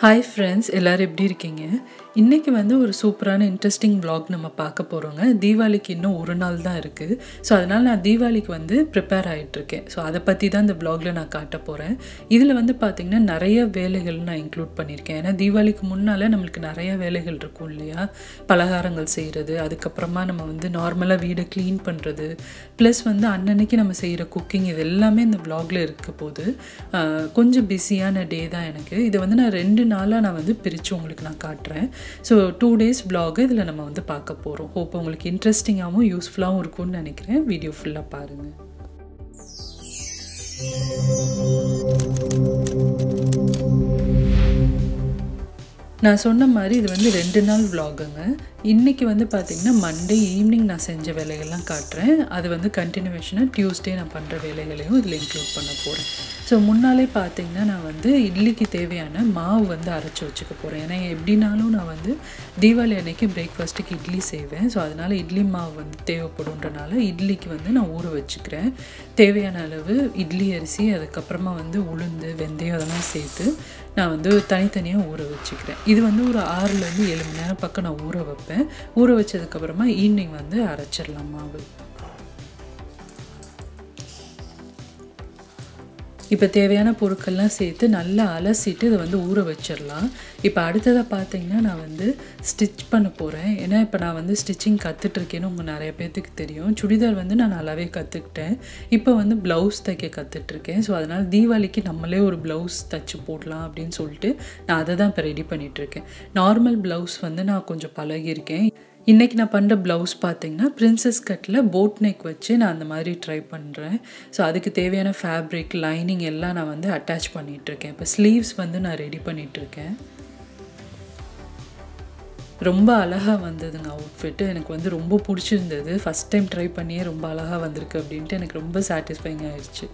Hi friends எல்லோரும் எப்படி இருக்கீங்க? இன்றைக்கி வந்து ஒரு சூப்பரான இன்ட்ரெஸ்டிங் ப்ளாக் நம்ம பார்க்க போகிறோங்க தீபாவளிக்கு இன்னும் ஒரு நாள் தான் இருக்குது ஸோ அதனால் நான் தீபாவளிக்கு வந்து ப்ரிப்பேர் ஆகிட்டுருக்கேன் ஸோ அதை பற்றி தான் இந்த ப்ளாகில் நான் காட்ட போகிறேன் இதில் வந்து பார்த்திங்கன்னா நிறைய வேலைகள் நான் இன்க்ளூட் பண்ணியிருக்கேன். ஏன்னா தீபாவளிக்கு முன்னால் நம்மளுக்கு நிறைய வேலைகள் இருக்கும் இல்லையா? பலகாரங்கள் செய்கிறது அதுக்கப்புறமா நம்ம வந்து நார்மலாக வீடை க்ளீன் பண்ணுறது ப்ளஸ் வந்து அன்னன்னைக்கு நம்ம செய்கிற குக்கிங் இது எல்லாமே இந்த ப்ளாகில் இருக்க போது கொஞ்சம் பிஸியான டே தான் எனக்கு. இதை வந்து நான் ரெண்டு நாளாக நான் வந்து பிரித்து உங்களுக்கு நான் காட்டுறேன். ஸோ டூ டேஸ் vlog இதில் நம்ம வந்து பார்க்க போகிறோம் ஹோப் உங்களுக்கு இன்ட்ரெஸ்டிங்காகவும் யூஸ்ஃபுல்லாகவும் இருக்கும்னு நினைக்கிறேன். வீடியோ ஃபுல்லாக பாருங்கள் நான் சொன்ன மாதிரி இது வந்து ரெண்டு நாள் விலாகுங்க இன்றைக்கி வந்து பார்த்திங்கன்னா மண்டே ஈவினிங் நான் செஞ்ச வேலைகள்லாம் காட்டுறேன். அது வந்து கண்டினியூவேஷனாக டியூஸ்டே நான் பண்ணுற வேலைகளையும் இதில் இன்க்ளூட் பண்ண போகிறேன் ஸோ முன்னாலே பார்த்தீங்கன்னா நான் வந்து இட்லிக்கு தேவையான மாவு வந்து அரைச்சி வச்சுக்க போகிறேன் ஏன்னா எப்படினாலும் நான் வந்து தீபாவளி அன்னைக்கு பிரேக்ஃபாஸ்ட்டுக்கு இட்லி செய்வேன். ஸோ அதனால் இட்லி மாவு வந்து தேவைப்படுன்றனால இட்லிக்கு வந்து நான் ஊற வச்சுக்கிறேன். தேவையான அளவு இட்லி அரிசி அதுக்கப்புறமா வந்து உளுந்து வெந்தயம் அதெல்லாம் சேர்த்து நான் வந்து தனித்தனியாக ஊற வச்சுக்கிறேன். இது வந்து ஒரு ஆறுலேருந்து ஏழு மணி நேரம் பக்கம் நான் ஊற வைப்பேன். ஊற வச்சதுக்கப்புறமா ஈவினிங் வந்து அரைச்சிடலாம் மாவு. இப்போ தேவையான பொருட்கள்லாம் சேர்த்து நல்லா அலசிட்டு இதை வந்து ஊற வச்சிடலாம். இப்போ அடுத்ததாக பார்த்தீங்கன்னா நான் வந்து ஸ்டிச் பண்ண போகிறேன் ஏன்னா இப்போ நான் வந்து ஸ்டிச்சிங் கற்றுட்ருக்கேன்னு உங்கள் நிறைய பேர்த்துக்கு தெரியும். சுடிதார் வந்து நான் நல்லாவே கற்றுக்கிட்டேன் இப்போ வந்து ப்ளவுஸ் தைக்க கற்றுட்ருக்கேன் ஸோ அதனால் தீபாவளிக்கு நம்மளே ஒரு ப்ளவுஸ் தைச்சு போடலாம் அப்படின்னு சொல்லிட்டு நான் அதை தான் இப்போ ரெடி பண்ணிகிட்ருக்கேன் நார்மல் ப்ளவுஸ் வந்து நான் கொஞ்சம் பழகியிருக்கேன். இன்றைக்கி நான் பண்ணுற ப்ளவுஸ் பார்த்திங்கன்னா பிரின்சஸ் கட்டில் போட் நெக் வச்சு நான் அந்த மாதிரி ட்ரை பண்ணுறேன் ஸோ அதுக்கு தேவையான ஃபேப்ரிக் லைனிங் எல்லாம் நான் வந்து அட்டாச் பண்ணிகிட்ருக்கேன் இப்போ ஸ்லீவ்ஸ் வந்து நான் ரெடி பண்ணிகிட்ருக்கேன் ரொம்ப அழகாக வந்ததுங்க அவுட்ஃபிட்டு எனக்கு வந்து ரொம்ப பிடிச்சிருந்தது. ஃபஸ்ட் டைம் ட்ரை பண்ணியே ரொம்ப அழகாக வந்திருக்கு அப்படின்ட்டு எனக்கு ரொம்ப சாட்டிஸ்ஃபைங் ஆயிடுச்சு.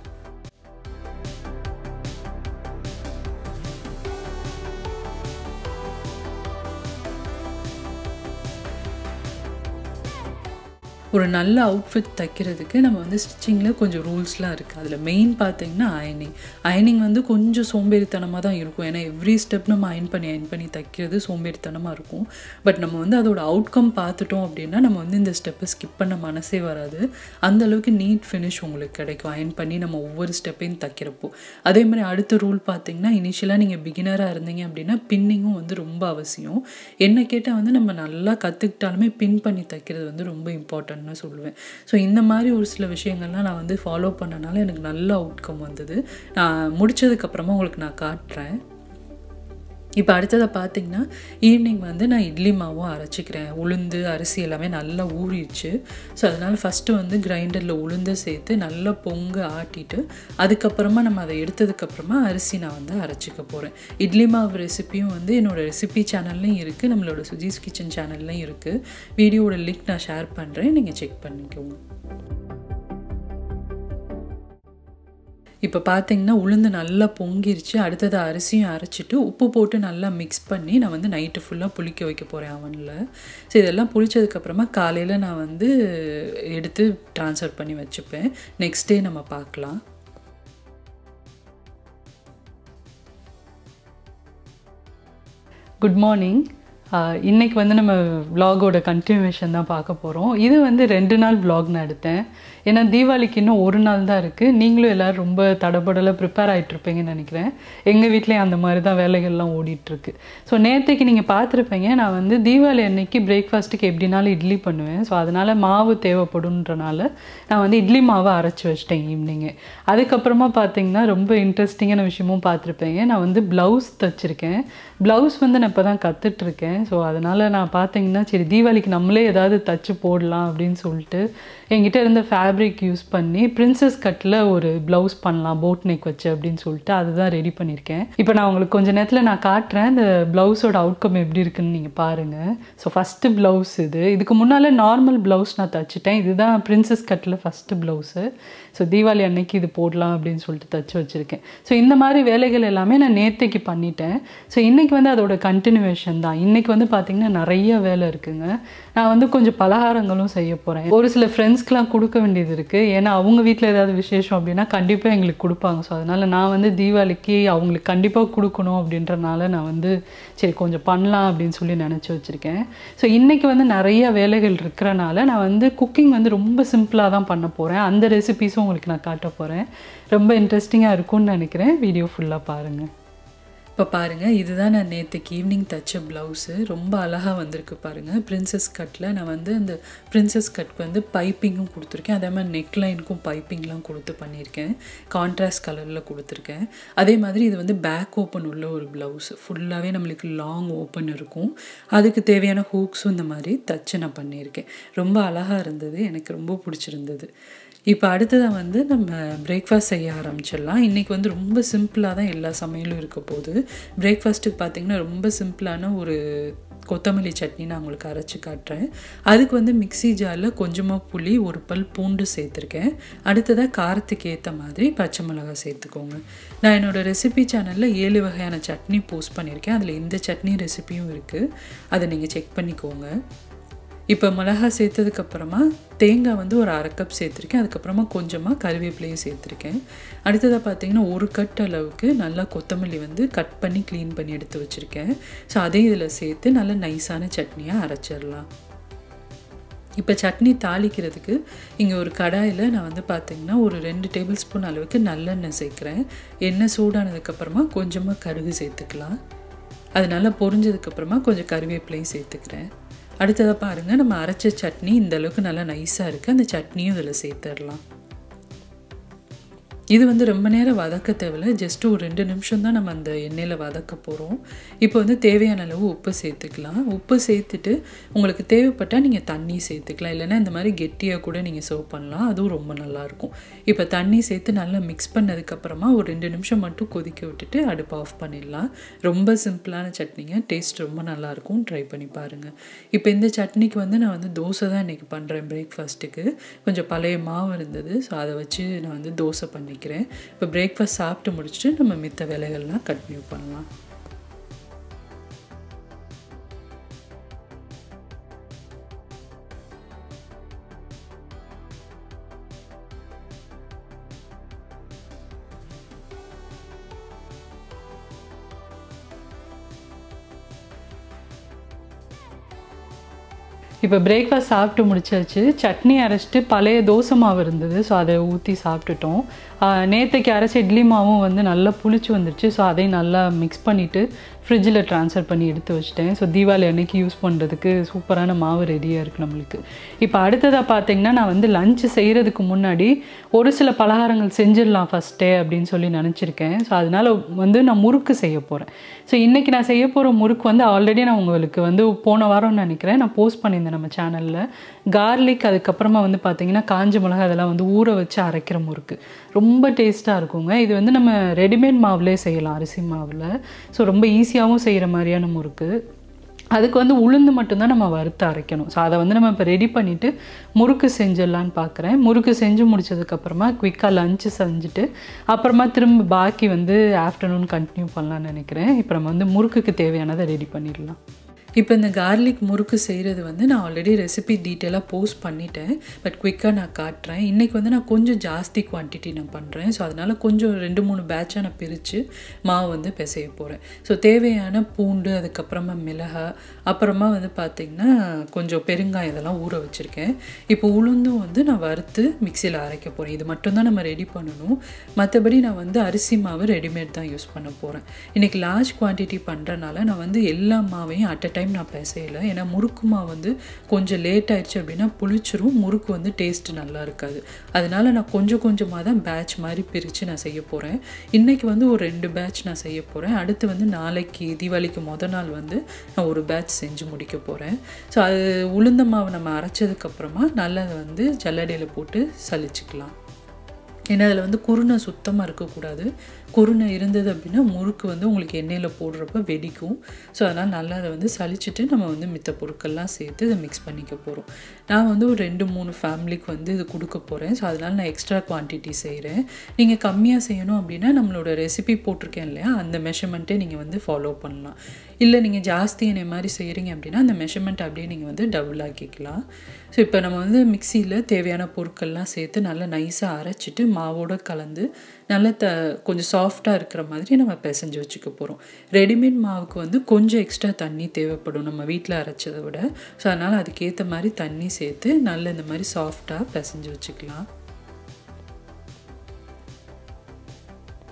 ஒரு நல்ல அவுட்ஃபிட் தைக்கிறதுக்கு நம்ம வந்து ஸ்டிச்சிங்கில் கொஞ்சம் ரூல்ஸ்லாம் இருக்குது அதில் மெயின் பார்த்தீங்கன்னா அயனிங் அயனிங் வந்து கொஞ்சம் சோம்பேறித்தனமாக தான் இருக்கும். ஏன்னா எவ்ரி ஸ்டெப் நம்ம அயன் பண்ணி அயன் பண்ணி தைக்கிறது சோம்பேறித்தனமாக இருக்கும். பட் நம்ம வந்து அதோட அவுட்கம் பார்த்துட்டோம் அப்படின்னா நம்ம வந்து இந்த ஸ்டெப்பை ஸ்கிப் பண்ண மனசே வராது. அந்த அளவுக்கு நீட் ஃபினிஷ் உங்களுக்கு கிடைக்கும். அயன் பண்ணி நம்ம ஒவ்வொரு ஸ்டெப்பையும் தைக்கிறப்போ. அதே மாதிரி அடுத்த ரூல் பார்த்திங்கன்னா இனிஷியலாக நீங்கள் பிகினராக இருந்தீங்க அப்படின்னா பின்னிங்கும் வந்து ரொம்ப அவசியம். என்ன கேட்டால் வந்து நம்ம நல்லா கற்றுக்கிட்டாலுமே பின் பண்ணி தைக்கிறது வந்து ரொம்ப இம்பார்ட்டன்ட்னு சொல்லுவேன். ஸோ இந்த மாதிரி ஒரு சில விஷயங்கள்லாம் நான் வந்து ஃபாலோ பண்ணனால எனக்கு நல்ல அவுட்கம் வந்தது. நான் முடித்ததுக்கப்புறமா உங்களுக்கு நான் காட்டுறேன். இப்போ அடுத்ததை பார்த்தீங்கன்னா ஈவினிங் வந்து நான் இட்லி மாவும் அரைச்சிக்கிறேன். உளுந்து அரிசி எல்லாமே நல்லா ஊறிடுச்சு. ஸோ அதனால் ஃபஸ்ட்டு வந்து கிரைண்டரில் உளுந்து சேர்த்து நல்லா பொங்க ஆட்டிட்டு அதுக்கப்புறமா நம்ம அதை எடுத்ததுக்கப்புறமா அரிசி நான் வந்து அரைச்சிக்க போகிறேன் இட்லி மாவு ரெசிப்பியும் வந்து என்னோடய ரெசிபி சேனல்லையும் இருக்குது நம்மளோட சுஜீஸ் கிச்சன் சேனல்லையும் இருக்குது வீடியோவோட லிங்க் நான் ஷேர் பண்ணுறேன் நீங்கள் செக் பண்ணிக்கோங்க. இப்போ பார்த்தீங்கன்னா உளுந்து நல்லா பொங்கிருச்சு. அடுத்தது அரிசியும் அரைச்சிட்டு உப்பு போட்டு நல்லா மிக்ஸ் பண்ணி நான் வந்து நைட்டு ஃபுல்லாக புளிக்க வைக்க போகிறேன் அவனில். ஸோ இதெல்லாம் புளிச்சதுக்கப்புறமா காலையில் நான் வந்து எடுத்து ட்ரான்ஸ்ஃபர் பண்ணி வச்சுப்பேன். நெக்ஸ்ட் டே நம்ம பார்க்கலாம் குட் மார்னிங் இன்றைக்கி வந்து நம்ம விலாகோட கண்டினியூவேஷன் தான் பார்க்க போகிறோம் இது வந்து ரெண்டு நாள் விலாக் நான் எடுத்தேன். ஏன்னா தீபாவளிக்கு இன்னும் ஒரு நாள் தான் இருக்குது நீங்களும் எல்லோரும் ரொம்ப தடபடலாக ப்ரிப்பேர் ஆகிட்ருப்பீங்கன்னு நினைக்கிறேன். எங்கள் வீட்லேயும் அந்த மாதிரி தான் வேலைகள்லாம் ஓடிட்டுருக்கு ஸோ நேற்றுக்கு நீங்கள் பார்த்துருப்பீங்க. நான் வந்து தீபாவளி அன்னைக்கு பிரேக்ஃபாஸ்ட்டுக்கு எப்படினாலும் இட்லி பண்ணுவேன். ஸோ அதனால் மாவு தேவைப்படுன்றனால நான் வந்து இட்லி மாவை அரைச்சி வச்சிட்டேன் ஈவினிங்கு அதுக்கப்புறமா பார்த்தீங்கன்னா ரொம்ப இன்ட்ரெஸ்டிங்கான விஷயமும் பார்த்துருப்பேங்க. நான் வந்து ப்ளவுஸ் தைச்சிருக்கேன். ப்ளவுஸ் வந்து நான் இப்போ தான் கற்றுட்ருக்கேன் ஸோ அதனால் நான் பார்த்தீங்கன்னா சரி தீபாவளிக்கு நம்மளே ஏதாவது தச்சு போடலாம் அப்படின்னு சொல்லிட்டு என்கிட்ட இருந்த ஃபேப்ரிக் யூஸ் பண்ணி பிரின்சஸ் கட்டில் ஒரு ப்ளவுஸ் பண்ணலாம் போட் நெக் வச்சு அப்படின்னு சொல்லிட்டு அதுதான் ரெடி பண்ணியிருக்கேன். இப்போ நான் உங்களுக்கு கொஞ்ச நேரத்தில் நான் காட்டுறேன் இந்த ப்ளவுஸோட அவுட்கம் எப்படி இருக்குன்னு நீங்கள் பாருங்கள் ஸோ ஃபஸ்ட்டு ப்ளவுஸ் இது. இதுக்கு முன்னால் நார்மல் ப்ளவுஸ் நான் தச்சுட்டேன். இதுதான் பிரின்சஸ் கட்டில் ஃபஸ்ட்டு ப்ளவுஸு ஸோ தீபாவளி அன்னைக்கு இது போடலாம் அப்படின்னு சொல்லிட்டு தச்சு வச்சுருக்கேன். ஸோ இந்த மாதிரி வேலைகள் எல்லாமே நான் நேற்றைக்கு பண்ணிட்டேன். ஸோ இன்றைக்கி வந்து அதோட கண்டினியூவேஷன் தான். இன்றைக்கி வந்து பார்த்திங்கன்னா நிறைய வேலை இருக்குங்க. நான் வந்து கொஞ்சம் பலகாரங்களும் செய்ய போகிறேன் ஒரு சில ஃப்ரெண்ட்ஸ்க்கெலாம் கொடுக்க வேண்டியது இருக்குது ஏன்னா அவங்க வீட்டில் ஏதாவது விசேஷம் அப்படின்னா கண்டிப்பாக எங்களுக்கு கொடுப்பாங்க. ஸோ அதனால் நான் வந்து தீபாவளிக்கு அவங்களுக்கு கண்டிப்பாக கொடுக்கணும் அப்படின்றனால நான் வந்து சரி கொஞ்சம் பண்ணலாம் அப்படின்னு சொல்லி நினச்சி வச்சுருக்கேன். ஸோ இன்றைக்கி வந்து நிறைய வேலைகள் இருக்கிறனால நான் வந்து குக்கிங் வந்து ரொம்ப சிம்பிளாக தான் பண்ண போகிறேன் அந்த ரெசிபீஸும் உங்களுக்கு நான் காட்ட போகிறேன் ரொம்ப இன்ட்ரெஸ்டிங்காக இருக்கும்னு நினைக்கிறேன். வீடியோ ஃபுல்லாக பாருங்கள் இப்போ பாருங்கள் இதுதான் நான் நேற்றுக்கு ஈவினிங் தச்ச ப்ளவுஸு ரொம்ப அழகாக வந்திருக்கு பாருங்கள் பிரின்சஸ் கட்டில் நான் வந்து அந்த பிரின்சஸ் கட்க்கு வந்து பைப்பிங்கும் கொடுத்துருக்கேன். அதே மாதிரி நெக்லைனுக்கும் பைப்பிங்லாம் கொடுத்து பண்ணியிருக்கேன். கான்ட்ராஸ்ட் கலரில் கொடுத்துருக்கேன். அதே மாதிரி இது வந்து பேக் ஓப்பன் உள்ள ஒரு ப்ளவுஸ் ஃபுல்லாகவே நம்மளுக்கு லாங் ஓப்பன் இருக்கும். அதுக்கு தேவையான ஹூக்ஸும் இந்த மாதிரி தச்சு நான் பண்ணியிருக்கேன். ரொம்ப அழகாக இருந்தது. எனக்கு ரொம்ப பிடிச்சிருந்தது. இப்போ அடுத்ததாக வந்து நம்ம பிரேக்ஃபாஸ்ட் செய்ய ஆரம்பிச்சிடலாம். இன்றைக்கி வந்து ரொம்ப சிம்பிளாக தான் எல்லா சமையலும் இருக்க போகுது. பிரேக்ஃபாஸ்ட்டுக்கு பார்த்திங்கன்னா ரொம்ப சிம்பிளான ஒரு கொத்தமல்லி சட்னி நான் உங்களுக்கு அரைச்சி காட்டுறேன். அதுக்கு வந்து மிக்சி ஜாரில் கொஞ்சமாக புளி ஒரு பல் பூண்டு சேர்த்துருக்கேன். அடுத்ததாக காரத்துக்கு ஏற்ற மாதிரி பச்சை மிளகாய் சேர்த்துக்கோங்க. நான் என்னோடய ரெசிபி சேனலில் ஏழு வகையான சட்னி போஸ்ட் பண்ணியிருக்கேன். அதில் இந்த சட்னி ரெசிபியும் இருக்குது அதை நீங்கள் செக் பண்ணிக்கோங்க. இப்போ மிளகா சேர்த்ததுக்கப்புறமா தேங்காய் வந்து ஒரு அரை கப் சேர்த்துருக்கேன். அதுக்கப்புறமா கொஞ்சமாக கருவேப்பிலையும் சேர்த்துருக்கேன். அடுத்ததாக பார்த்தீங்கன்னா ஒரு கட் அளவுக்கு நல்லா கொத்தமல்லி வந்து கட் பண்ணி க்ளீன் பண்ணி எடுத்து வச்சுருக்கேன். ஸோ அதையும் இதில் சேர்த்து நல்லா நைஸான சட்னியாக அரைச்சிடலாம். இப்போ சட்னி தாளிக்கிறதுக்கு இங்கே ஒரு கடாயில் நான் வந்து பார்த்திங்கன்னா ஒரு ரெண்டு டேபிள் ஸ்பூன் அளவுக்கு நல்லெண்ணெய் சேர்க்குறேன். எண்ணெய் சூடானதுக்கப்புறமா கொஞ்சமாக கடுகு சேர்த்துக்கலாம். அது நல்லா பொரிஞ்சதுக்கப்புறமா கொஞ்சம் கருவேப்பிலையும் சேர்த்துக்கிறேன். அடுத்ததாக பாருங்கள் நம்ம அரைச்ச சட்னி இந்த அளவுக்கு நல்லா நைஸாக இருக்குது அந்த சட்னியும் இதில் சேர்த்துடலாம். இது வந்து ரொம்ப நேரம் வதக்க தேவையில்ல. ஜஸ்ட் ஒரு ரெண்டு நிமிஷம் தான் நம்ம அந்த எண்ணெயில் வதக்க போகிறோம் இப்போ வந்து தேவையான அளவு உப்பு சேர்த்துக்கலாம். உப்பு சேர்த்துட்டு உங்களுக்கு தேவைப்பட்டால் நீங்கள் தண்ணி சேர்த்துக்கலாம். இல்லைன்னா இந்த மாதிரி கெட்டியாக கூட நீங்கள் சர்வ் பண்ணலாம். அதுவும் ரொம்ப நல்லாயிருக்கும். இப்போ தண்ணி சேர்த்து நல்லா மிக்ஸ் பண்ணதுக்கப்புறமா ஒரு ரெண்டு நிமிஷம் மட்டும் கொதிக்க விட்டுட்டு அடுப்பு ஆஃப் பண்ணிடலாம். ரொம்ப சிம்பிளான சட்னிங்க. டேஸ்ட் ரொம்ப நல்லாயிருக்கும். ட்ரை பண்ணி பாருங்கள் இப்போ இந்த சட்னிக்கு வந்து நான் வந்து தோசை தான் இன்றைக்கி பண்ணுறேன் பிரேக்ஃபாஸ்ட்டுக்கு கொஞ்சம் பழைய மாவு இருந்தது. ஸோ அதை வச்சு நான் வந்து தோசை பண்ணி பண்ணிக்கிறேன் இப்போ பிரேக்ஃபாஸ்ட் சாப்பிட்டு முடிச்சுட்டு நம்ம மித்த வேலைகள்லாம் கண்டினியூ பண்ணலாம். இப்போ பிரேக்ஃபாஸ்ட் சாப்பிட்டு முடிச்சாச்சு. சட்னி அரைச்சிட்டு பழைய தோசை மாவு இருந்தது. ஸோ அதை ஊற்றி சாப்பிட்டுட்டோம். நேற்றுக்கு அரைச்ச இட்லி மாவும் வந்து நல்லா புளிச்சு வந்துருச்சு. ஸோ அதையும் நல்லா மிக்ஸ் பண்ணிவிட்டு ஃப்ரிட்ஜில் ட்ரான்ஸ்ஃபர் பண்ணி எடுத்து வச்சிட்டேன். ஸோ தீபாவளி அன்றைக்கி யூஸ் பண்ணுறதுக்கு சூப்பரான மாவு ரெடியாக இருக்குது நம்மளுக்கு. இப்போ அடுத்ததாக பார்த்தீங்கன்னா நான் வந்து லஞ்சு செய்கிறதுக்கு முன்னாடி ஒரு சில பலகாரங்கள் செஞ்சிடலாம் ஃபஸ்ட்டே அப்படின்னு சொல்லி நினச்சிருக்கேன். ஸோ அதனால் வந்து நான் முறுக்கு செய்ய போகிறேன் ஸோ இன்றைக்கி நான் செய்ய போகிற முறுக்கு வந்து ஆல்ரெடி நான் உங்களுக்கு வந்து போன வாரம் நினைக்கிறேன். நான் போஸ்ட் பண்ணியிருந்தேன் நம்ம சேனலில் கார்லிக் அதுக்கப்புறமா வந்து பார்த்திங்கன்னா காஞ்ச மிளகா அதெல்லாம் வந்து ஊற வச்சு அரைக்கிற முறுக்கு. ரொம்ப டேஸ்ட்டாக இருக்குங்க. இது வந்து நம்ம ரெடிமேட் மாவுலேயே செய்யலாம் அரிசி மாவில். ஸோ ரொம்ப ஈஸியாகவும் செய்கிற மாதிரியான முறுக்கு. அதுக்கு வந்து உளுந்து மட்டும்தான் நம்ம வறுத்து அரைக்கணும். ஸோ அதை வந்து நம்ம இப்போ ரெடி பண்ணிவிட்டு முறுக்கு செஞ்சிடலான்னு பார்க்குறேன் முறுக்கு செஞ்சு முடிச்சதுக்கப்புறமா குயிக்காக லஞ்சு செஞ்சுட்டு அப்புறமா திரும்ப பாக்கி வந்து ஆஃப்டர்நூன் கண்டினியூ பண்ணலான்னு நினைக்கிறேன். இப்போ நம்ம வந்து முறுக்குக்கு தேவையானதை ரெடி பண்ணிடலாம். இப்போ இந்த கார்லிக் முறுக்கு செய்கிறது வந்து நான் ஆல்ரெடி ரெசிபி டீட்டெயிலாக போஸ்ட் பண்ணிட்டேன். பட் குயிக்காக நான் காட்டுறேன். இன்றைக்கி வந்து நான் கொஞ்சம் ஜாஸ்தி குவான்டிட்டி நான் பண்ணுறேன் ஸோ அதனால் கொஞ்சம் ரெண்டு மூணு பேட்சாக நான் பிரித்து மாவு வந்து பிசைய போகிறேன் ஸோ தேவையான பூண்டு அதுக்கப்புறமா மிளகாய் அப்புறமா வந்து பார்த்திங்கன்னா கொஞ்சம் பெருங்காயம் இதெல்லாம் ஊற வச்சுருக்கேன். இப்போ உளுந்தும் வந்து நான் வறுத்து மிக்சியில் அரைக்க போகிறேன் இது மட்டும்தான் நம்ம ரெடி பண்ணணும். மற்றபடி நான் வந்து அரிசி மாவு ரெடிமேட் தான் யூஸ் பண்ண போகிறேன் இன்றைக்கி லார்ஜ் குவான்டிட்டி பண்ணுறனால நான் வந்து எல்லா மாவையும் அட் அ டைம் நான் பிசையலை. ஏன்னா முறுக்கு மாவு வந்து கொஞ்சம் லேட் ஆயிடுச்சு அப்படின்னா புளிச்சிரும். முறுக்கு வந்து டேஸ்ட் நல்லா இருக்காது. அதனால நான் கொஞ்சம் கொஞ்சமாக தான் பேட்ச் மாதிரி பிரித்து நான் செய்ய போகிறேன் இன்றைக்கி வந்து ஒரு ரெண்டு பேட்ச் நான் செய்ய போகிறேன் அடுத்து வந்து நாளைக்கு தீபாவளிக்கு மொதல் நாள் வந்து நான் ஒரு பேட்ச் செஞ்சு முடிக்க போகிறேன் ஸோ அது உளுந்த மாவை நம்ம அரைச்சதுக்கப்புறமா நல்லா வந்து ஜல்லடையில் போட்டு சலிச்சுக்கலாம் ஏன்னா அதில் வந்து குருணை சுத்தமாக இருக்கக்கூடாது குருணை இருந்தது அப்படின்னா முறுக்கு வந்து உங்களுக்கு எண்ணெயில் போடுறப்ப வெடிக்கும். ஸோ அதனால் நல்லா அதை வந்து சளிச்சுட்டு நம்ம வந்து மித்த பொருட்கள்லாம் சேர்த்து இதை மிக்ஸ் பண்ணிக்க போகிறோம் நான் வந்து ஒரு ரெண்டு மூணு ஃபேமிலிக்கு வந்து இது கொடுக்க போகிறேன் ஸோ அதனால் நான் எக்ஸ்ட்ரா குவான்டிட்டி செய்கிறேன் நீங்கள் கம்மியாக செய்யணும் அப்படின்னா நம்மளோட ரெசிபி போட்டிருக்கேன் இல்லையா? அந்த மெஷர்மெண்ட்டே நீங்கள் வந்து ஃபாலோ பண்ணலாம். இல்லை நீங்கள் ஜாஸ்தி என்னை மாதிரி செய்கிறீங்க அப்படின்னா அந்த மெஷர்மெண்ட் அப்படியே நீங்கள் வந்து டபுள் ஆக்கிக்கலாம். ஸோ இப்போ நம்ம வந்து மிக்சியில் தேவையான பொருட்கள்லாம் சேர்த்து நல்லா நைஸாக அரைச்சிட்டு மாவோட கலந்து நல்லா த கொஞ்சம் சாஃப்டாக இருக்கிற மாதிரி நம்ம பிசைஞ்சு வச்சுக்க போகிறோம் ரெடிமேட் மாவுக்கு வந்து கொஞ்சம் எக்ஸ்ட்ரா தண்ணி தேவைப்படும் நம்ம வீட்டில் அரைச்சதை விட. ஸோ அதனால் அதுக்கேற்ற மாதிரி தண்ணி சேர்த்து நல்லா இந்த மாதிரி சாஃப்டாக பிசைஞ்சு வச்சுக்கலாம்.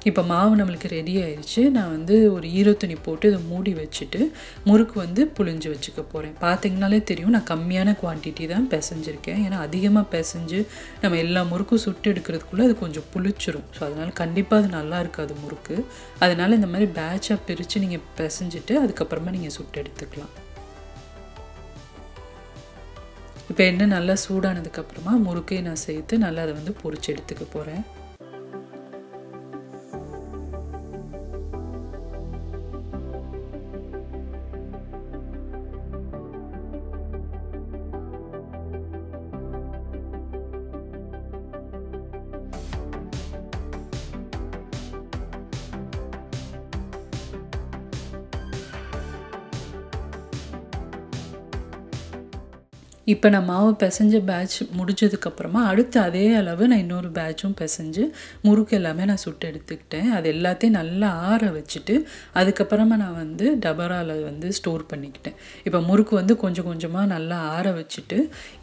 இப்போ மாவு நம்மளுக்கு ரெடி ஆயிடுச்சு நான் வந்து ஒரு ஈரத்துணி போட்டு இதை மூடி வச்சுட்டு முறுக்கு வந்து புழிஞ்சு வச்சுக்க போகிறேன் பார்த்தீங்கனாலே தெரியும் நான் கம்மியான குவான்டிட்டி தான் பிசைஞ்சிருக்கேன். ஏன்னா அதிகமாக பிசைஞ்சு நம்ம எல்லா முறுக்கும் சுட்டு எடுக்கிறதுக்குள்ளே அது கொஞ்சம் புளிச்சிரும். ஸோ அதனால் கண்டிப்பாக அது நல்லா இருக்காது முறுக்கு. அதனால் இந்த மாதிரி பேட்சாக பிரித்து நீங்கள் பிசைஞ்சிட்டு அதுக்கப்புறமா நீங்கள் சுட்டு எடுத்துக்கலாம். இப்போ எண்ணெய் நல்லா சூடானதுக்கப்புறமா முறுக்கையும் நான் சேர்த்து நல்லா அதை வந்து பொறிச்சு எடுத்துக்க போகிறேன் இப்போ நான் மாவு பிசைஞ்ச பேட்ச் முடிஞ்சதுக்கப்புறமா அடுத்து அதே அளவு நான் இன்னொரு பேட்சும் பிசைஞ்சு முறுக்கு எல்லாமே நான் சுட்டு எடுத்துக்கிட்டேன். அது எல்லாத்தையும் நல்லா ஆற வச்சுட்டு அதுக்கப்புறமா நான் வந்து டபராவில் வந்து ஸ்டோர் பண்ணிக்கிட்டேன். இப்போ முறுக்கு வந்து கொஞ்சம் கொஞ்சமாக நல்லா ஆற வச்சுட்டு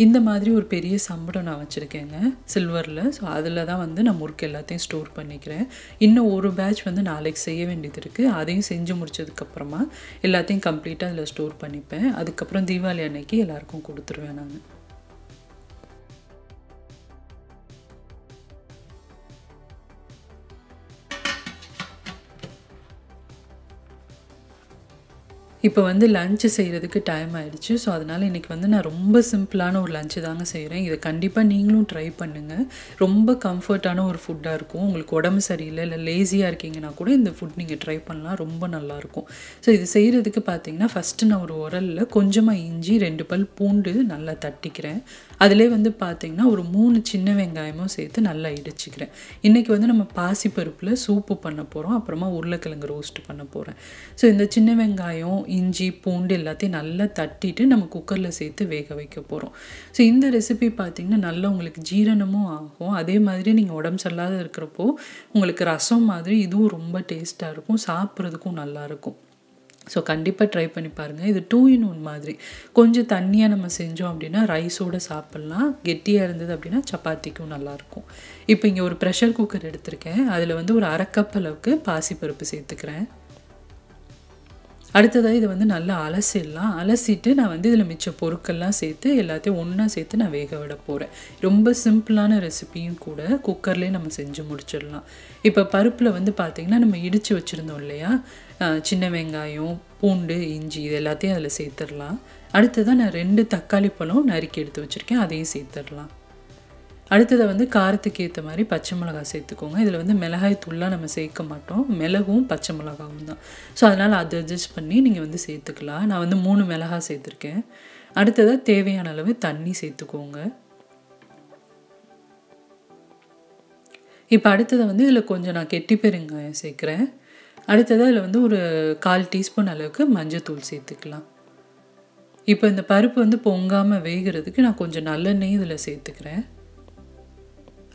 இந்த மாதிரி ஒரு பெரிய சம்படம் நான் வச்சுருக்கேங்க சில்வரில். ஸோ அதில் தான் வந்து நான் முறுக்கு எல்லாத்தையும் ஸ்டோர் பண்ணிக்கிறேன். இன்னும் ஒரு பேட்ச் வந்து நாளைக்கு செய்ய வேண்டியது இருக்குது அதையும் செஞ்சு முடிச்சதுக்கப்புறமா எல்லாத்தையும் கம்ப்ளீட்டாக அதில் ஸ்டோர் பண்ணிப்பேன். அதுக்கப்புறம் தீபாவளி அன்னைக்கு எல்லாருக்கும் கொடுத்துருவேன். நான் இப்போ வந்து லஞ்சு செய்கிறதுக்கு டைம் ஆயிடுச்சு. ஸோ அதனால் இன்றைக்கி வந்து நான் ரொம்ப சிம்பிளான ஒரு லஞ்சு தாங்க செய்கிறேன் இதை கண்டிப்பாக நீங்களும் ட்ரை பண்ணுங்கள் ரொம்ப கம்ஃபர்ட்டான ஒரு ஃபுட்டாக இருக்கும். உங்களுக்கு உடம்பு சரியில்லை இல்லை லேசியாக இருக்கீங்கன்னா கூட இந்த ஃபுட் நீங்கள் ட்ரை பண்ணலாம். ரொம்ப நல்லாயிருக்கும் ஸோ இது செய்கிறதுக்கு பார்த்தீங்கன்னா ஃபஸ்ட்டு நான் ஒரு உரலில் கொஞ்சமாக இஞ்சி ரெண்டு பல் பூண்டு நல்லா தட்டிக்கிறேன். அதிலே வந்து பார்த்தீங்கன்னா ஒரு மூணு சின்ன வெங்காயமும் சேர்த்து நல்லா இடிச்சிக்கிறேன். இன்றைக்கி வந்து நம்ம பாசிப்பருப்பில் சூப்பு பண்ண போகிறோம் அப்புறமா உருளைக்கிழங்கு ரோஸ்ட் பண்ண போகிறேன் ஸோ இந்த சின்ன வெங்காயம் இஞ்சி பூண்டு எல்லாத்தையும் நல்லா தட்டிட்டு நம்ம குக்கரில் சேர்த்து வேக வைக்க போகிறோம் ஸோ இந்த ரெசிபி பார்த்திங்கன்னா நல்லா உங்களுக்கு ஜீரணமும் ஆகும். அதே மாதிரி நீங்கள் உடம்பு சரியில்லாத இருக்கிறப்போ உங்களுக்கு ரசம் மாதிரி இதுவும் ரொம்ப டேஸ்ட்டாக இருக்கும். சாப்பிட்றதுக்கும் நல்லாயிருக்கும் ஸோ கண்டிப்பாக ட்ரை பண்ணி பாருங்கள் இது டூ இன் ஒன் மாதிரி. கொஞ்சம் தண்ணியாக நம்ம செஞ்சோம் அப்படின்னா ரைஸோடு சாப்பிட்லாம். கெட்டியாக இருந்தது அப்படின்னா சப்பாத்திக்கும் நல்லாயிருக்கும் இப்போ இங்கே ஒரு ப்ரெஷர் குக்கர் எடுத்திருக்கேன். அதில் வந்து ஒரு அரைக்கப் அளவுக்கு பாசிப்பருப்பு சேர்த்துக்கிறேன். அடுத்ததாக இதை வந்து நல்லா அலசிடலாம். அலசிட்டு நான் வந்து இதில் மிச்ச பொருட்கள்லாம் சேர்த்து எல்லாத்தையும் ஒன்றா சேர்த்து நான் வேக விட போகிறேன் ரொம்ப சிம்பிளான ரெசிபியும் கூட குக்கர்லேயே நம்ம செஞ்சு முடிச்சிடலாம். இப்போ பருப்பில் வந்து பார்த்திங்கன்னா நம்ம இடித்து வச்சுருந்தோம் இல்லையா? சின்ன வெங்காயம் பூண்டு இஞ்சி இது எல்லாத்தையும் அதில் சேர்த்துடலாம். அடுத்ததாக நான் ரெண்டு தக்காளி பழம் நறுக்கி எடுத்து வச்சுருக்கேன். அதையும் சேர்த்துடலாம். அடுத்ததை வந்து காரத்துக்கு ஏற்ற மாதிரி பச்சை மிளகாய் சேர்த்துக்கோங்க. இதில் வந்து மிளகாய் தூள்லாம் நம்ம சேர்க்க மாட்டோம். மிளகும் பச்சை மிளகாவும் தான். ஸோ அதனால் அதை அட்ஜஸ்ட் பண்ணி நீங்கள் வந்து சேர்த்துக்கலாம். நான் வந்து மூணு மிளகாய் சேர்த்துருக்கேன். அடுத்ததாக தேவையான அளவு தண்ணி சேர்த்துக்கோங்க. இப்போ அடுத்ததை வந்து இதில் கொஞ்சம் நான் கெட்டி பெருங்காயம் சேர்க்குறேன். அடுத்ததாக இதில் வந்து ஒரு கால் டீஸ்பூன் அளவுக்கு மஞ்சத்தூள் சேர்த்துக்கலாம். இப்போ இந்த பருப்பு வந்து பொங்காமல் வேகிறதுக்கு நான் கொஞ்சம் நல்லெண்ணெய் இதில் சேர்த்துக்கிறேன்.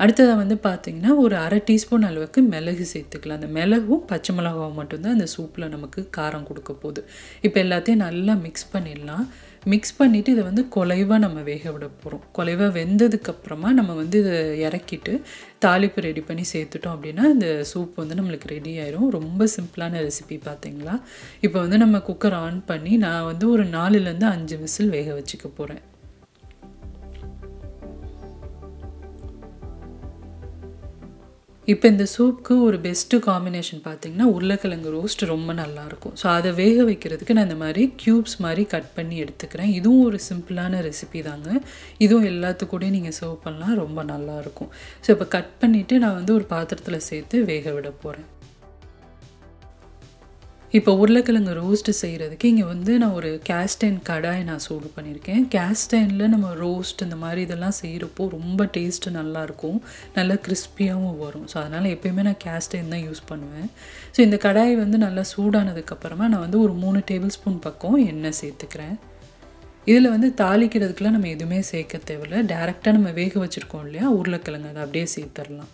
அடுத்ததாக வந்து பார்த்திங்கன்னா ஒரு அரை டீஸ்பூன் அளவுக்கு மிளகு சேர்த்துக்கலாம். அந்த மிளகும் பச்சை மிளகாவும் மட்டும்தான் அந்த சூப்பில் நமக்கு காரம் கொடுக்க போகுது. இப்போ எல்லாத்தையும் நல்லா மிக்ஸ் பண்ணிடலாம். மிக்ஸ் பண்ணிவிட்டு இதை வந்து குலைவாக நம்ம வேக விட போகிறோம் குலைவாக வெந்ததுக்கப்புறமா நம்ம வந்து இதை இறக்கிட்டு தாளிப்பு ரெடி பண்ணி சேர்த்துட்டோம் அப்படின்னா இந்த சூப் வந்து நம்மளுக்கு ரெடி ஆயிரும். ரொம்ப சிம்பிளான ரெசிபி பார்த்தீங்களா இப்போ வந்து நம்ம குக்கர் ஆன் பண்ணி நான் வந்து ஒரு நாலுலேருந்து அஞ்சு விசில் வேக வச்சுக்க போகிறேன் இப்போ இந்த சூப்புக்கு ஒரு பெஸ்ட்டு காம்பினேஷன் பார்த்தீங்கன்னா உருளைக்கிழங்கு ரோஸ்ட் ரொம்ப நல்லாயிருக்கும். ஸோ அதை வேக வைக்கிறதுக்கு நான் இந்த மாதிரி க்யூப்ஸ் மாதிரி கட் பண்ணி எடுத்துக்கிறேன். இதுவும் ஒரு சிம்பிளான ரெசிபி தாங்க. இதுவும் எல்லாத்துக்கூடயும் நீங்கள் சர்வ் பண்ணலாம். ரொம்ப நல்லாயிருக்கும். ஸோ இப்போ கட் பண்ணிவிட்டு நான் வந்து ஒரு பாத்திரத்தில் சேர்த்து வேக விட போகிறேன் இப்போ உருளைக்கிழங்கு ரோஸ்ட்டு செய்கிறதுக்கு இங்கே வந்து நான் ஒரு கேஸ்டைன் கடாய் நான் சூடு பண்ணியிருக்கேன். கேஸ்டைனில் நம்ம ரோஸ்ட் இந்த மாதிரி இதெல்லாம் செய்கிறப்போ ரொம்ப டேஸ்ட்டு நல்லாயிருக்கும் நல்லா கிறிஸ்பியாகவும் வரும். ஸோ அதனால் எப்பயுமே நான் கேஸ்டைன் தான் யூஸ் பண்ணுவேன். ஸோ இந்த கடாய் வந்து நல்லா சூடானதுக்கப்புறமா நான் வந்து ஒரு மூணு டேபிள் ஸ்பூன் பக்கம் எண்ணெய் சேர்த்துக்கிறேன். இதில் வந்து தாளிக்கிறதுக்குலாம் நம்ம எதுவுமே சேர்க்க தேவையில்ல. டேரெக்டாக நம்ம வேக வச்சுருக்கோம் இல்லையா? உருளைக்கிழங்கு அதை அப்படியே சேர்த்துடலாம்.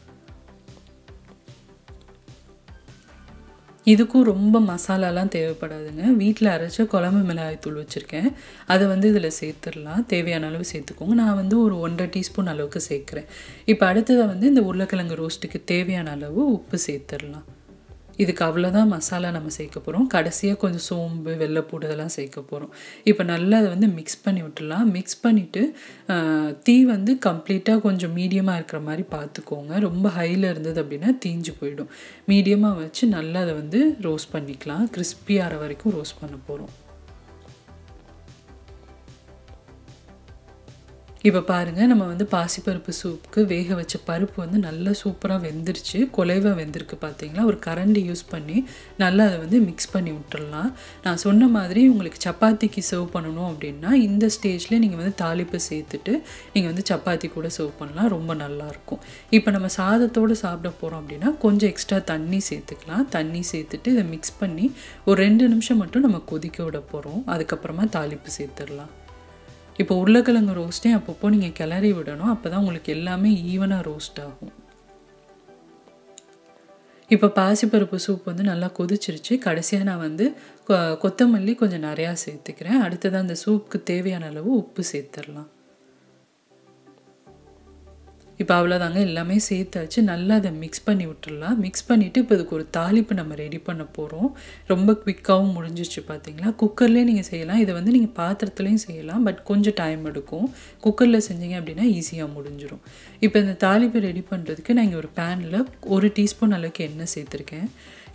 இதுக்கும் ரொம்ப மசாலாலாம் தேவைப்படாதுங்க. வீட்டில் அரைச்ச குழம்பு மிளகாய் தூள் வச்சுருக்கேன். அதை வந்து இதில் சேர்த்துடலாம். தேவையான அளவு சேர்த்துக்கோங்க. நான் வந்து ஒரு ஒன்றரை டீஸ்பூன் அளவுக்கு சேர்க்குறேன். இப்போ அடுத்ததாக வந்து இந்த உருளைக்கிழங்கு ரோஸ்ட்டுக்கு தேவையான அளவு உப்பு சேர்த்துடலாம். இதுக்கு அவ்வளோதான் மசாலா நம்ம சேர்க்க போகிறோம் கடைசியாக கொஞ்சம் சோம்பு வெள்ளைப்பூடு இதெல்லாம் சேர்க்க போகிறோம் இப்போ நல்லா அதை வந்து மிக்ஸ் பண்ணி விட்டுடலாம். மிக்ஸ் பண்ணிவிட்டு தீ வந்து கம்ப்ளீட்டாக கொஞ்சம் மீடியமாக இருக்கிற மாதிரி பார்த்துக்கோங்க. ரொம்ப ஹையில் இருந்தது அப்படின்னா தீஞ்சு போயிடும். மீடியமாக வச்சு நல்லா அதை வந்து ரோஸ்ட் பண்ணிக்கலாம். கிறிஸ்பி ஆகிற வரைக்கும் ரோஸ்ட் பண்ண போகிறோம் இப்போ பாருங்கள் நம்ம வந்து பாசிப்பருப்பு சூப்புக்கு வேக வச்ச பருப்பு வந்து நல்லா சூப்பராக வெந்துருச்சு. குலைவாக வெந்திருக்கு பார்த்தீங்களா ஒரு கரண்டி யூஸ் பண்ணி நல்லா அதை வந்து மிக்ஸ் பண்ணி விட்டுடலாம் நான் சொன்ன மாதிரி உங்களுக்கு சப்பாத்திக்கு சர்வ் பண்ணணும் அப்படின்னா இந்த ஸ்டேஜில் நீங்கள் வந்து தாளிப்பு சேர்த்துட்டு நீங்கள் வந்து சப்பாத்தி கூட சர்வ் பண்ணலாம். ரொம்ப நல்லாயிருக்கும் இப்போ நம்ம சாதத்தோடு சாப்பிட போகிறோம் அப்படின்னா கொஞ்சம் எக்ஸ்ட்ரா தண்ணி சேர்த்துக்கலாம். தண்ணி சேர்த்துட்டு இதை மிக்ஸ் பண்ணி ஒரு ரெண்டு நிமிஷம் மட்டும் நம்ம கொதிக்க விட போகிறோம் அதுக்கப்புறமா தாளிப்பு சேர்த்துடலாம். இப்போ உருளைக்கிழங்கு ரோஸ்ட்டே அப்பப்போ நீங்கள் கிளறி விடணும்? அப்போ தான் உங்களுக்கு எல்லாமே ஈவனாக ரோஸ்ட் ஆகும். இப்போ பாசிப்பருப்பு சூப் வந்து நல்லா கொதிச்சிருச்சு. கடைசியாக நான் வந்து கொத்தமல்லி கொஞ்சம் நிறையா சேர்த்துக்கிறேன். அடுத்ததாக அந்த சூப்புக்கு தேவையான அளவு உப்பு சேர்த்துடலாம். இப்போ அவ்வளோதாங்க எல்லாமே சேர்த்தாச்சு. நல்லா அதை மிக்ஸ் பண்ணி விட்டுடலாம் மிக்ஸ் பண்ணிவிட்டு இப்போ இதுக்கு ஒரு தாளிப்பு நம்ம ரெடி பண்ண போகிறோம் ரொம்ப குவிக்காகவும் முடிஞ்சிச்சு பார்த்தீங்களா குக்கர்லேயே நீங்கள் செய்யலாம். இதை வந்து நீங்கள் பாத்திரத்துலேயும் செய்யலாம். பட் கொஞ்சம் டைம் எடுக்கும். குக்கரில் செஞ்சீங்க அப்படின்னா ஈஸியாக முடிஞ்சிடும் இப்போ இந்த தாளிப்பு ரெடி பண்ணுறதுக்கு நான் இங்கே ஒரு பேனில் ஒரு டீஸ்பூன் அளவுக்கு எண்ணெய் சேர்த்துருக்கேன்.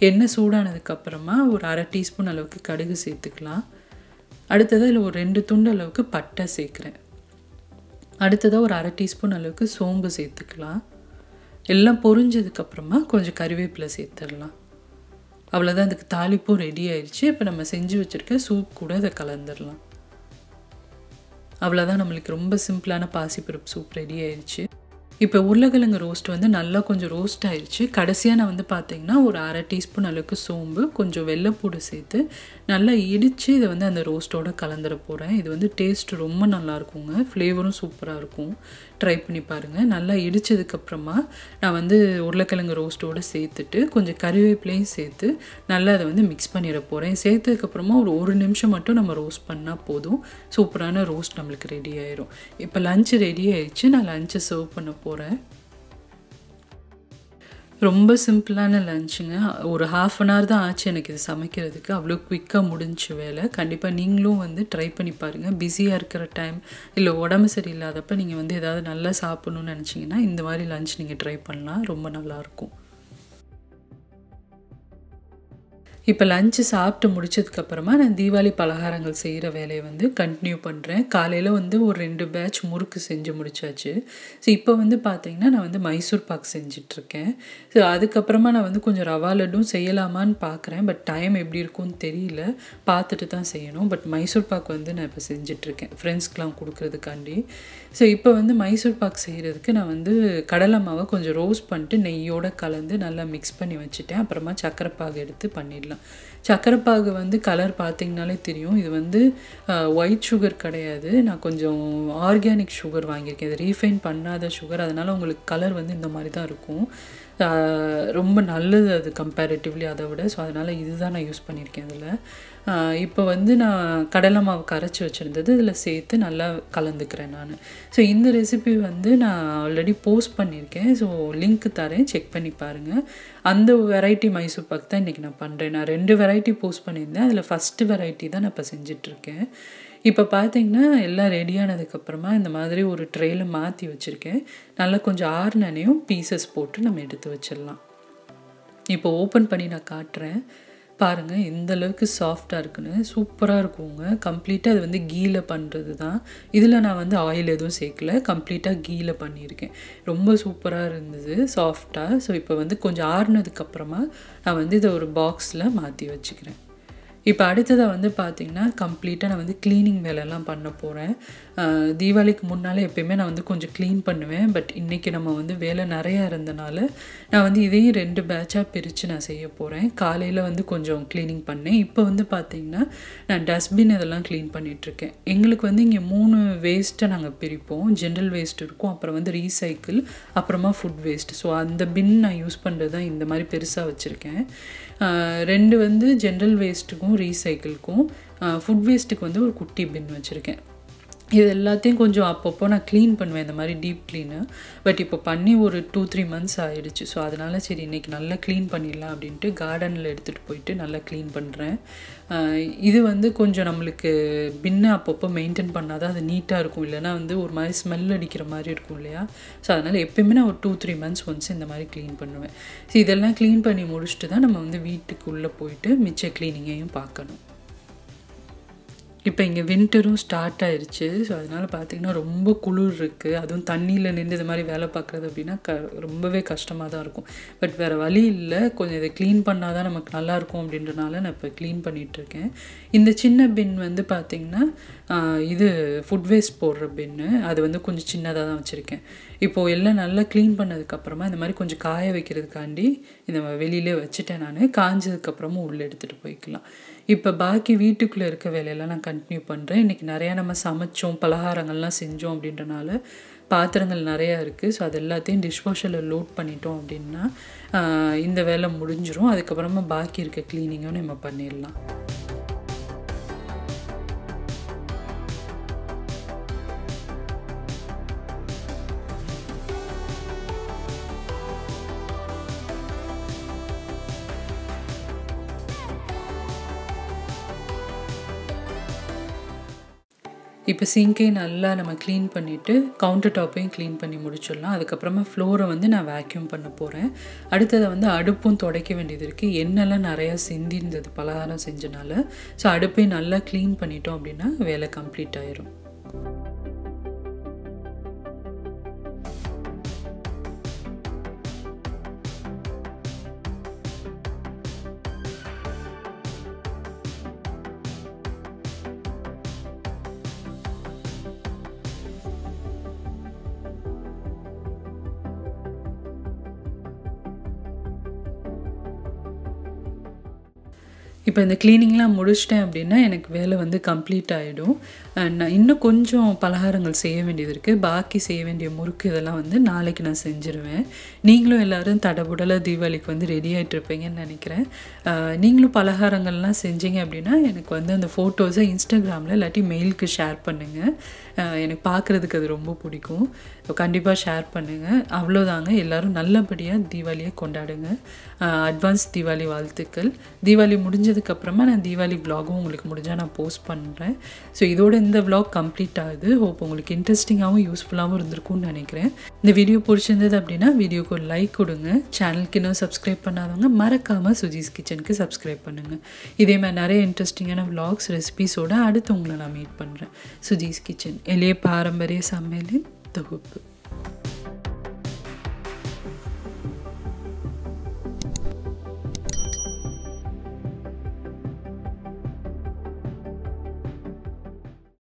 எண்ணெய் சூடானதுக்கப்புறமா ஒரு அரை டீஸ்பூன் அளவுக்கு கடுகு சேர்த்துக்கலாம். அடுத்ததாக இதில் ஒரு ரெண்டு துண்டு அளவுக்கு பட்டை சேர்க்குறேன். அடுத்ததாக ஒரு அரை டீஸ்பூன் அளவுக்கு சோம்பு சேர்த்துக்கலாம். எல்லாம் பொரிஞ்சதுக்கப்புறமா கொஞ்சம் கருவேப்பிலை சேர்த்துடலாம். அவ்வளோதான் அதுக்கு தாளிப்பும் ரெடி ஆயிடுச்சு. இப்போ நம்ம செஞ்சு வச்சுருக்க சூப் கூட அதை கலந்துடலாம். அவ்வளோதான் நம்மளுக்கு ரொம்ப சிம்பிளான பாசிப்பருப்பு சூப் ரெடி ஆயிடுச்சு. இப்போ உருளைக்கிழங்கு ரோஸ்ட் வந்து நல்லா கொஞ்சம் ரோஸ்ட் ஆயிடுச்சு கடைசியாக நான் வந்து பார்த்தீங்கன்னா ஒரு அரை டீஸ்பூன் அளவுக்கு சோம்பு கொஞ்சம் வெள்ளைப்பூடு சேர்த்து நல்லா இடித்து இதை வந்து அந்த ரோஸ்ட்டோட கலந்துட போகிறேன் இது வந்து டேஸ்ட் ரொம்ப நல்லா இருக்குங்க. ஃப்ளேவரும் சூப்பராக இருக்கும். ட்ரை பண்ணி பாருங்கள் நல்லா இடித்ததுக்கப்புறமா நான் வந்து உருளைக்கிழங்கு ரோஸ்ட்டோடு சேர்த்துட்டு கொஞ்சம் கறிவேப்பிலையும் சேர்த்து நல்லா அதை வந்து மிக்ஸ் பண்ணிட போகிறேன் சேர்த்ததுக்கப்புறமா ஒரு ஒரு நிமிஷம் மட்டும் நம்ம ரோஸ்ட் பண்ணால் போதும். சூப்பரான ரோஸ்ட் நம்மளுக்கு ரெடி ஆயிரும். இப்போ லஞ்சு ரெடி ஆயிடுச்சு. நான் லஞ்சை சர்வ் பண்ண போகிறேன் ரொம்ப சிம்பிளான லஞ்சுங்க. ஒரு ஹாஃப் அன் ஹவர் தான் ஆச்சு எனக்கு இது சமைக்கிறதுக்கு. அவ்வளோ குயிக்காக முடிஞ்ச வேலை. கண்டிப்பாக நீங்களும் வந்து ட்ரை பண்ணி பாருங்கள் பிஸியாக இருக்கிற டைம் இல்லை உடம்பு சரியில்லாதப்ப நீங்கள் வந்து ஏதாவது நல்லா சாப்பிட்ணுன்னு நினச்சிங்கன்னா இந்த மாதிரி லஞ்ச் நீங்கள் ட்ரை பண்ணலாம். ரொம்ப நல்லாயிருக்கும் இப்போ லஞ்சு சாப்பிட்டு முடிச்சதுக்கப்புறமா நான் தீபாவளி பலகாரங்கள் செய்கிற வேலையை வந்து கண்டினியூ பண்ணுறேன் காலையில் வந்து ஒரு ரெண்டு பேட்ச் முறுக்கு செஞ்சு முடிச்சாச்சு. ஸோ இப்போ வந்து பார்த்திங்கன்னா நான் வந்து மைசூர் பாக் செஞ்சிட்ருக்கேன். ஸோ அதுக்கப்புறமா நான் வந்து கொஞ்சம் ரவா லட்டும் செய்யலாமான்னு பார்க்குறேன் பட் டைம் எப்படி இருக்கும்னு தெரியல. பார்த்துட்டு தான் செய்யணும். பட் மைசூர் பாக் வந்து நான் இப்போ செஞ்சிட்ருக்கேன். ஃப்ரெண்ட்ஸ்க்கெலாம் கொடுக்குறதுக்காண்டி. ஸோ இப்போ வந்து மைசூர் பாக் செய்கிறதுக்கு நான் வந்து கடலை மாவை கொஞ்சம் ரோஸ்ட் பண்ணிட்டு நெய்யோடு கலந்து நல்லா மிக்ஸ் பண்ணி வச்சுட்டேன். அப்புறமா சக்கரை பாகு எடுத்து பண்ணிடலாம். சக்கரைப்பாகு வந்து கலர் பார்த்திங்கனாலே தெரியும். இது வந்து ஒயிட் சுகர் கிடையாது. நான் கொஞ்சம் ஆர்கானிக் சுகர் வாங்கியிருக்கேன். இது ரீஃபைன் பண்ணாத சுகர் அதனால் உங்களுக்கு கலர் வந்து இந்த மாதிரி தான் இருக்கும். ரொம்ப நல்லது அது கம்பேரிட்டிவ்லி அதை விட. ஸோ அதனால் இதுதான் நான் யூஸ் பண்ணியிருக்கேன் அதில் இப்போ வந்து நான் கடலை மாவு கரைச்சி வச்சுருந்தது இதில் சேர்த்து நல்லா கலந்துக்கிறேன் நான். ஸோ இந்த ரெசிபி வந்து நான் ஆல்ரெடி போஸ்ட் பண்ணியிருக்கேன். ஸோ லிங்க் தரேன் செக் பண்ணி பாருங்கள் அந்த வெரைட்டி மைசூர் பாக் தான் இன்றைக்கி நான் பண்ணுறேன் நான் ரெண்டு வெரைட்டி போஸ்ட் பண்ணியிருந்தேன். அதில் ஃபஸ்ட்டு வெரைட்டி தான் நான் இப்போ செஞ்சிட்ருக்கேன். இப்போ பார்த்தீங்கன்னா எல்லாம் ரெடியானதுக்கப்புறமா இந்த மாதிரி ஒரு ட்ரெயில் மாற்றி வச்சுருக்கேன். நல்லா கொஞ்சம் ஆறுனனையும் பீசஸ் போட்டு நம்ம எடுத்து வச்சிடலாம். இப்போ ஓப்பன் பண்ணி நான் காட்டுறேன். பாருங்கள் எந்த அளவுக்கு சாஃப்டாக இருக்குன்னு. சூப்பராக இருக்குங்க. கம்ப்ளீட்டாக அது வந்து கீல பண்ணுறது தான் இதில் நான் வந்து ஆயில் எதுவும் சேர்க்கல. கம்ப்ளீட்டாக கீல பண்ணியிருக்கேன். ரொம்ப சூப்பராக இருந்தது சாஃப்டாக ஸோ இப்போ வந்து கொஞ்சம் ஆறுனதுக்கப்புறமா நான் வந்து இதை ஒரு பாக்ஸில் மாற்றி வச்சுக்கிறேன். இப்போ அடுத்ததாக வந்து பார்த்திங்கன்னா கம்ப்ளீட்டாக நான் வந்து க்ளீனிங் வேலைலாம் பண்ண போகிறேன் தீபாவளிக்கு முன்னால் எப்பயுமே நான் வந்து கொஞ்சம் க்ளீன் பண்ணுவேன். பட் இன்றைக்கி நம்ம வந்து வேலை நிறையா இருந்தனால நான் வந்து இதையும் ரெண்டு பேட்சாக பிரித்து நான் செய்ய போகிறேன் காலையில் வந்து கொஞ்சம் க்ளீனிங் பண்ணேன். இப்போ வந்து பார்த்திங்கன்னா நான் டஸ்ட்பின் இதெல்லாம் க்ளீன் பண்ணிகிட்ருக்கேன் எங்களுக்கு வந்து இங்கே மூணு வேஸ்ட்டை நாங்கள் பிரிப்போம். ஜென்ரல் வேஸ்ட் இருக்கும். அப்புறம் வந்து ரீசைக்கிள் அப்புறமா ஃபுட் வேஸ்ட் ஸோ அந்த பின் நான் யூஸ் பண்ணுறது தான் இந்த மாதிரி பெருசாக வச்சுருக்கேன். ரெண்டு வந்து ஜென்ரல் வேஸ்ட்டுக்கும் ரீசைக்கிளுக்கும் ஃபுட் வேஸ்ட்டுக்கு வந்து ஒரு குட்டி பின் வச்சுருக்கேன். இது எல்லாத்தையும் கொஞ்சம் அப்பப்போ நான் க்ளீன் பண்ணுவேன் இந்த மாதிரி டீப் க்ளீனு பட் இப்போ பண்ணி ஒரு டூ த்ரீ மந்த்ஸ் ஆகிடுச்சு ஸோ அதனால் சரி இன்றைக்கி நல்லா க்ளீன் பண்ணிடலாம் அப்படின்ட்டு கார்டனில் எடுத்துகிட்டு போயிட்டு நல்லா க்ளீன் பண்ணுறேன் இது வந்து கொஞ்சம் நம்மளுக்கு பின்ன அப்பப்போ மெயின்டைன் பண்ணால் தான் அது நீட்டாக இருக்கும். இல்லைனா வந்து ஒரு மாதிரி ஸ்மெல் அடிக்கிற மாதிரி இருக்கும் இல்லையா? ஸோ அதனால் எப்பயுமே நான் ஒரு டூ த்ரீ மந்த்ஸ் ஒன்ஸ் இந்த மாதிரி க்ளீன் பண்ணுவேன். ஸோ இதெல்லாம் க்ளீன் பண்ணி முடிச்சுட்டு தான் நம்ம வந்து வீட்டுக்குள்ளே போயிட்டு மிச்ச க்ளீனிங்கையும் பார்க்கணும். இப்போ இங்கே வின்டரும் ஸ்டார்ட் ஆயிடுச்சு ஸோ அதனால் பார்த்திங்கன்னா ரொம்ப குளிர் இருக்குது அதுவும் தண்ணியில் நின்று இது மாதிரி வேலை பார்க்குறது அப்படின்னா க ரொம்பவே கஷ்டமாக தான் இருக்கும். பட் வேறு வழி இல்லை. கொஞ்சம் இதை க்ளீன் பண்ணால் தான் நமக்கு நல்லாயிருக்கும் அப்படின்றனால நான் இப்போ க்ளீன் பண்ணிகிட்ருக்கேன் இந்த சின்ன பின் வந்து பார்த்திங்கன்னா இது ஃபுட் வேஸ்ட் போடுற பின்னு அது வந்து கொஞ்சம் சின்னதாக தான் வச்சுருக்கேன். இப்போது எல்லாம் நல்லா க்ளீன் பண்ணதுக்கப்புறமா இந்த மாதிரி கொஞ்சம் காய வைக்கிறதுக்காண்டி இந்த வெளியிலே வச்சுட்டேன் நான். காஞ்சதுக்கப்புறமும் உள்ளே எடுத்துகிட்டு போய்க்கலாம். இப்போ பாக்கி வீட்டுக்குள்ளே இருக்க வேலையெல்லாம் நான் கண்டினியூ பண்ணுறேன் இன்றைக்கி நிறையா நம்ம சமைச்சோம் பலகாரங்கள்லாம் செஞ்சோம் அப்படின்றனால பாத்திரங்கள் நிறையா இருக்குது ஸோ அது எல்லாத்தையும் டிஷ்வாஷரில் லோட் பண்ணிட்டோம் அப்படின்னா இந்த வேலை முடிஞ்சிடும் அதுக்கப்புறமா பாக்கி இருக்க க்ளீனிங்கும் நம்ம பண்ணிடலாம். இப்போ சிங்கையும் நல்லா நம்ம க்ளீன் பண்ணிவிட்டு கவுண்டர் டாப்பையும் க்ளீன் பண்ணி முடிச்சிடலாம். அதுக்கப்புறமா ஃப்ளோரை வந்து நான் வேக்யூம் பண்ண போகிறேன் அடுத்ததை வந்து அடுப்பும் துடைக்க வேண்டியது இருக்குது எண்ணெய்லாம் நிறையா சிந்திருந்தது பலகாரம் செஞ்சனால. ஸோ அடுப்பையும் நல்லா க்ளீன் பண்ணிட்டோம் அப்படின்னா வேலை கம்ப்ளீட் ஆயிரும். இப்போ இந்த க்ளீனிங்லாம் முடிச்சிட்டேன் அப்படின்னா எனக்கு வேலை வந்து கம்ப்ளீட் ஆகிடும் இன்னும் கொஞ்சம் பலகாரங்கள் செய்ய வேண்டியது இருக்குது பாக்கி செய்ய வேண்டிய முறுக்கு இதெல்லாம் வந்து நாளைக்கு நான் செஞ்சுருவேன். நீங்களும் எல்லோரும் தடபுடலாக தீபாவளிக்கு வந்து ரெடி ஆகிட்டு இருப்பீங்கன்னு நினைக்கிறேன். நீங்களும் பலகாரங்கள்லாம் செஞ்சீங்க அப்படின்னா எனக்கு வந்து அந்த ஃபோட்டோஸை இன்ஸ்டாகிராமில் இல்லாட்டி மெயிலுக்கு ஷேர் பண்ணுங்கள் எனக்கு பார்க்குறதுக்கு அது ரொம்ப பிடிக்கும். கண்டிப்பாக ஷேர் பண்ணுங்கள் அவ்வளோதாங்க எல்லோரும் நல்லபடியாக தீபாவளியை கொண்டாடுங்க. அட்வான்ஸ் தீபாவளி வாழ்த்துக்கள். தீபாவளி முடிஞ்சதுக்கப்புறமா நான் தீபாவளி விலாகும் உங்களுக்கு முடிஞ்சால் நான் போஸ்ட் பண்ணுறேன் ஸோ இதோட இந்த விலாக் கம்ப்ளீட் ஆகுது. ஹோப் உங்களுக்கு இன்ட்ரெஸ்டிங்காகவும் யூஸ்ஃபுல்லாகவும் இருந்திருக்கும்னு நினைக்கிறேன். இந்த வீடியோ பிடிச்சிருந்தது அப்படின்னா வீடியோக்கு ஒரு லைக் கொடுங்க. சேனலுக்கு இன்னும் சப்ஸ்கிரைப் பண்ணாதவங்க மறக்காமல் சுஜிஸ் கிச்சனுக்கு சப்ஸ்கிரைப் பண்ணுங்கள் இதே மாதிரி நிறைய இன்ட்ரெஸ்டிங்கான விலாக்ஸ் ரெசிபீஸோடு அடுத்து உங்களை நான் மீட் பண்ணுறேன் சுஜிஸ் கிச்சன் எளிய பாரம்பரிய சமையலின் தொகுப்பு.